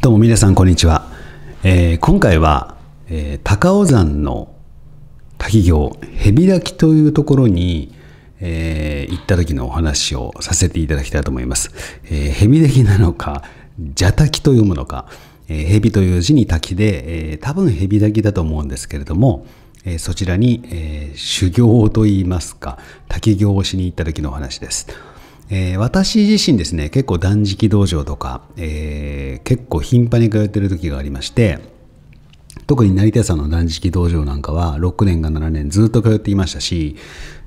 どうも皆さんこんにちは、えー今回は、えー高尾山の滝行蛇滝というところに、えー行った時のお話をさせていただきたいと思います、えー蛇滝なのか蛇滝と読むのか、えー蛇という字に滝で、えー多分蛇滝だと思うんですけれども、えーそちらに、えー修行といいますか滝行をしに行った時のお話です。えー私自身ですね結構断食道場とか、えー結構頻繁に通ってる時がありまして特に成田山の断食道場なんかは6年か7年ずっと通っていましたし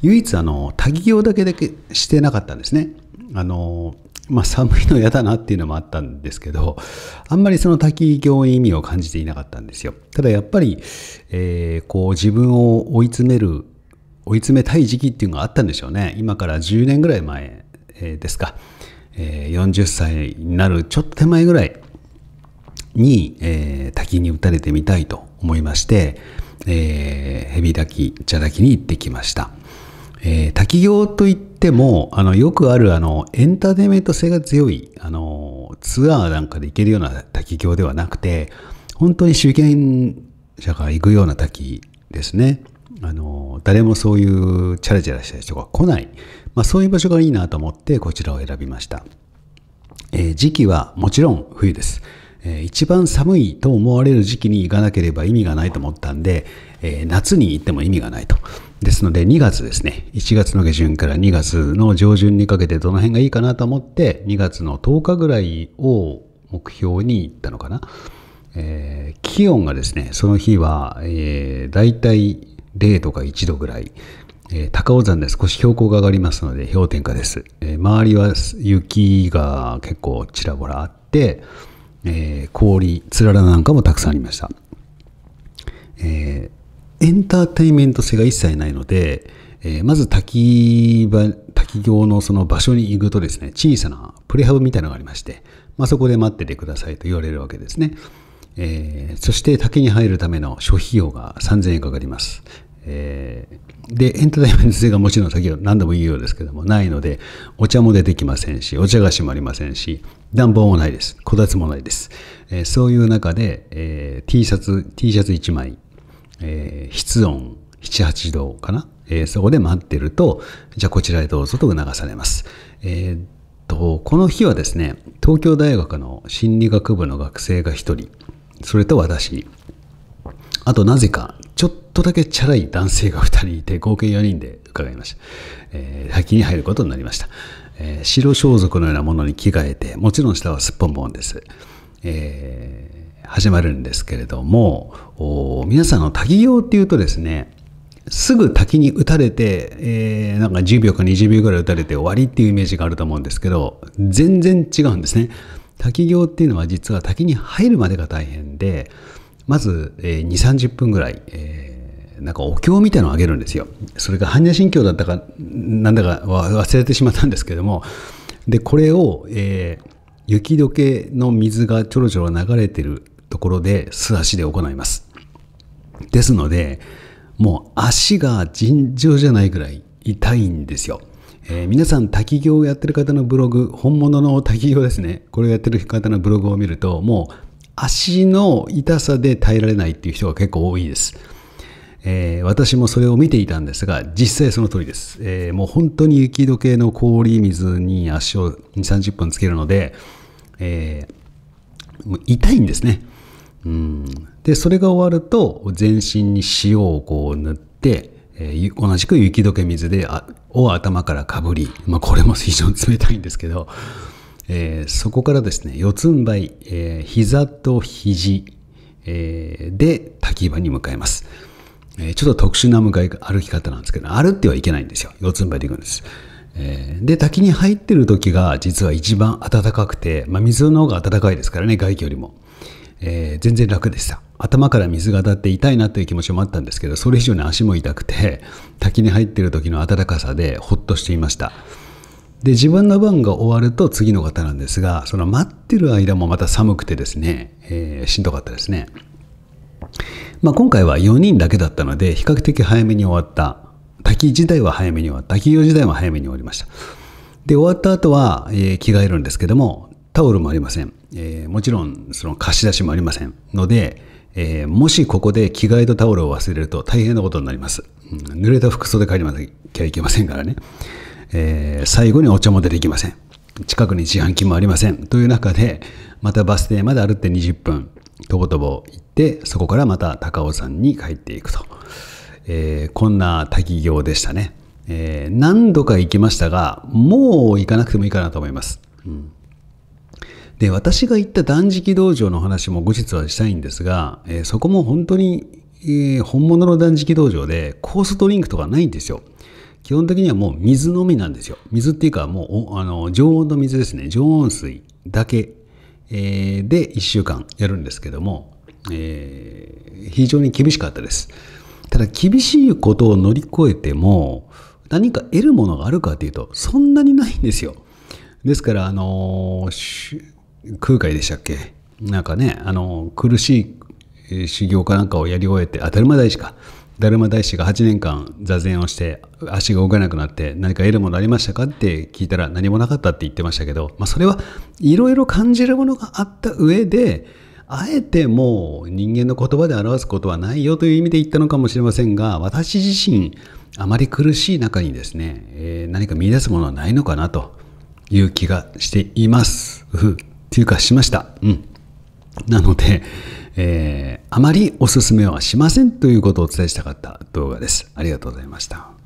唯一あの滝行だけだけしてなかったんですね。あのまあ寒いの嫌だなっていうのもあったんですけどあんまりその滝行に意味を感じていなかったんですよ。ただやっぱり、えーこう自分を追い詰める追い詰めたい時期っていうのがあったんでしょうね。今から10年ぐらい前、えですか、え40歳になるちょっと手前ぐらいに、え滝に打たれてみたいと思いまして、え、蛇滝茶滝に行ってきました、え滝行といってもあのよくあるあのエンターテイメント性が強いあのツアーなんかで行けるような滝行ではなくて本当に修験者が行くような滝ですね。あの誰もそういうチャラチャラした人が来ない、まあ、そういう場所がいいなと思ってこちらを選びました。えー時期はもちろん冬です、えー一番寒いと思われる時期に行かなければ意味がないと思ったんで、えー夏に行っても意味がないと。ですので2月ですね。1月の下旬から2月の上旬にかけてどの辺がいいかなと思って2月の10日ぐらいを目標に行ったのかな、えー気温がですねその日は、えー、大体0とか1度ぐらい。えー高尾山で少し標高が上がりますので氷点下です、えー周りは雪が結構ちらほらあって、えー氷つららなんかもたくさんありました、えーエンターテインメント性が一切ないので、えーまず滝場滝行のその場所に行くとですね小さなプレハブみたいなのがありまして、まあ、そこで待っててくださいと言われるわけですね、えーそして滝に入るための諸費用が3000円かかります、えーでエンターテインメント性がもちろん先ほど何度も言うようですけどもないのでお茶も出てきませんしお茶菓子もありませんし暖房もないです。こたつもないです、えーそういう中で、えー T シャツ T シャツ1枚えー室温7、8度かな、えーそこで待ってると、じゃあこちらへどうぞと促されます。えーっと、この日はですね、東京大学の心理学部の学生が1人、それと私、あとなぜか、とだけチャラい男性が2人いて、合計4人で伺いました。えー、滝に入ることになりました。えー白装束のようなものに着替えて、もちろん下はすっぽんぽんです。えー始まるんですけれども、お皆さんの滝行っていうとですね、すぐ滝に打たれて、えーなんか10秒か20秒ぐらい打たれて終わりっていうイメージがあると思うんですけど、全然違うんですね。滝行っていうのは実は滝に入るまでが大変で、まず、えー2、30分ぐらい、えーなんかお経みたいなのをあげるんですよ。それが般若心経だったか、なんだか忘れてしまったんですけども、で、これを、えー雪解けの水がちょろちょろ流れてるところで素足で行います。ですので、もう足が尋常じゃないぐらい痛いんですよ。えー皆さん滝行をやってる方のブログ、本物の滝行ですね。これをやってる方のブログを見ると、もう足の痛さで耐えられないっていう人が結構多いです。えー私もそれを見ていたんですが、実際その通りです。えーもう本当に雪解けの氷水に足を2、30分つけるので、えーもう痛いんですね。うん、で、それが終わると、全身に塩をこう塗って、えー同じく雪解け水でを頭からかぶり、まあ、これも非常に冷たいんですけど、えーそこからですね、四つん這い、えー膝と肘、えーで滝場に向かいます。えちょっと特殊な向かい歩き方なんですけど、歩ってはいけないんですよ。四つん這いで行くんです。えーで、滝に入ってる時が実は一番暖かくて、まあ、水の方が暖かいですからね、外気よりも。えー全然楽でした。頭から水が当たって痛いなという気持ちもあったんですけど、それ以上に足も痛くて、滝に入ってる時の暖かさでほっとしていました。で、自分の番が終わると次の方なんですが、その待ってる間もまた寒くてですね、えーしんどかったですね。まあ、今回は4人だけだったので、比較的早めに終わった。滝自体は早めに終わった。滝行自体は早めに終わりました。で、終わった後は、えー着替えるんですけども、タオルもありません。えー、もちろんその貸し出しもありませんので、えー、もしここで着替えとタオルを忘れると大変なことになります。うん、濡れた服装で帰りなきゃいけませんからね。えー、最後にお茶も出てきません。近くに自販機もありません。という中で、またバス停まで歩って20分、とぼとぼ行って、そこからまた高尾山に帰っていくと。えー、こんな滝行でしたね。えー、何度か行きましたが、もう行かなくてもいいかなと思います。うんで、私が行った断食道場の話も後日はしたいんですが、えー、そこも本当に、えー、本物の断食道場でコースドリンクとかないんですよ。基本的にはもう水のみなんですよ。水っていうかもうあの常温の水ですね。常温水だけ、えー、で1週間やるんですけども、えー、非常に厳しかったです。ただ厳しいことを乗り越えても何か得るものがあるかというとそんなにないんですよ。ですから、あの空海でしたっけ？なんかね、あの、苦しい修行かなんかをやり終えて、あ、だるま大師か。だるま大師が8年間座禅をして足が動かなくなって何か得るものありましたかって聞いたら何もなかったって言ってましたけど、まあ、それはいろいろ感じるものがあった上であえてもう人間の言葉で表すことはないよという意味で言ったのかもしれませんが私自身あまり苦しい中にですね、えー、何か見出すものはないのかなという気がしています。っていうかしました。うん。なので、えー、あまりおすすめはしませんということをお伝えしたかった動画です。ありがとうございました。